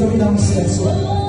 então me dá um.